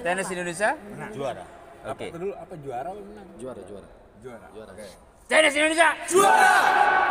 Tenis Indonesia? Juara. Oke. Apa dulu apa juara menang? Juara, juara. Juara. Juara. Okay. Tenis Indonesia? Juara.